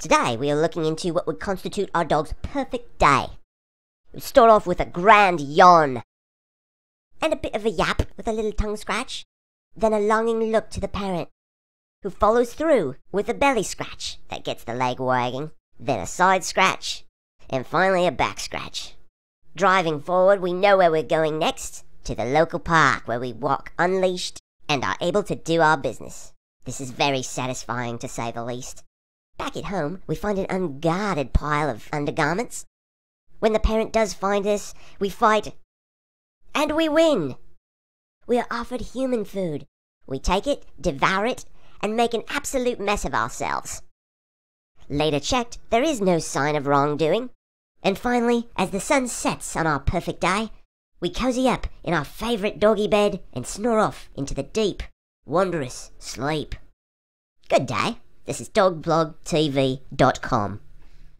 Today we are looking into what would constitute our dog's perfect day. We start off with a grand yawn, and a bit of a yap with a little tongue scratch, then a longing look to the parent, who follows through with a belly scratch that gets the leg wagging, then a side scratch, and finally a back scratch. Driving forward, we know where we're going next to the local park where we walk unleashed and are able to do our business. This is very satisfying to say the least. Back at home, we find an unguarded pile of undergarments. When the parent does find us, we fight. And we win! We are offered human food. We take it, devour it, and make an absolute mess of ourselves. Later checked, there is no sign of wrongdoing. And finally, as the sun sets on our perfect day, we cozy up in our favourite doggy bed and snore off into the deep, wondrous sleep. Good day. This is dogblogtv.com.